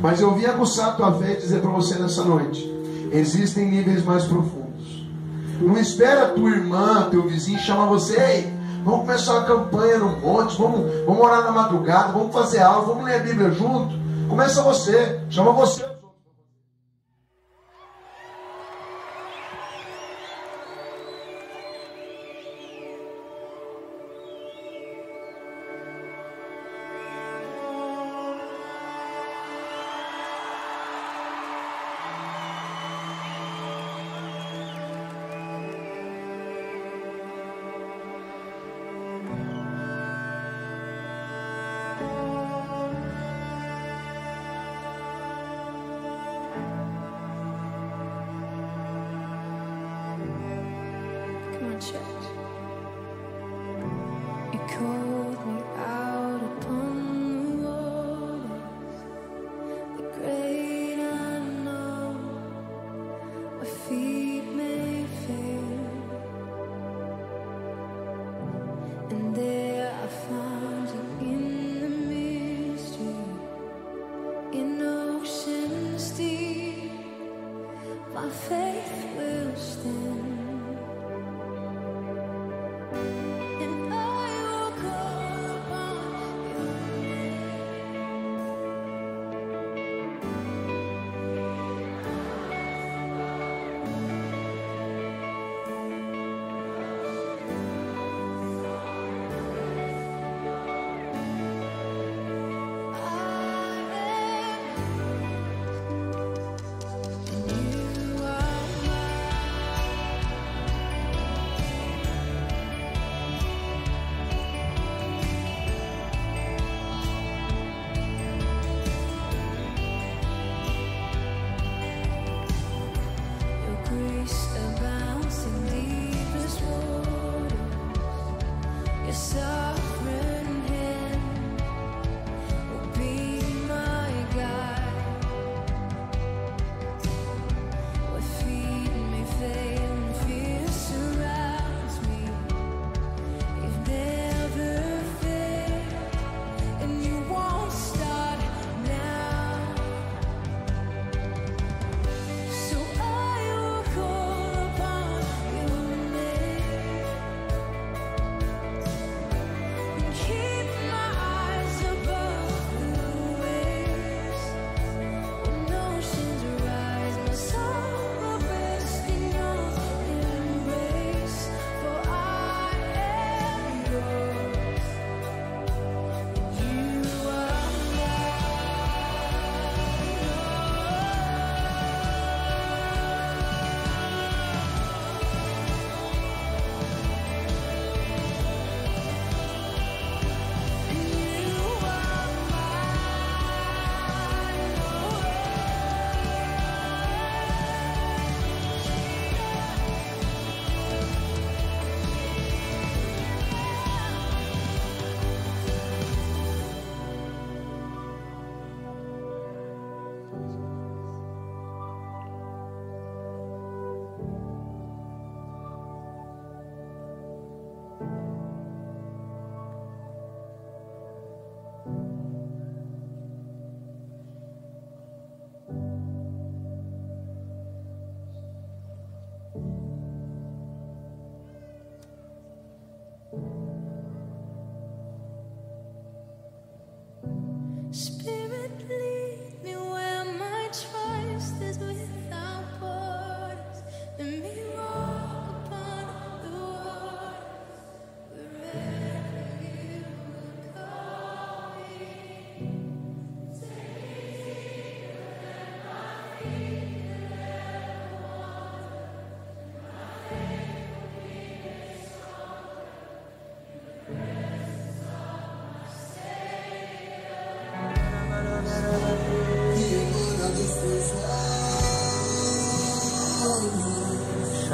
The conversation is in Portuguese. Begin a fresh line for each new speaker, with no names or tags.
Mas eu vim aguçar a tua fé e dizer para você nessa noite: existem níveis mais profundos. Não espera tua irmã, teu vizinho chamar você, ei, vamos começar uma campanha no monte, vamos, vamos orar na madrugada, vamos fazer aula, vamos ler a Bíblia junto. Começa você, chama você. church. You call.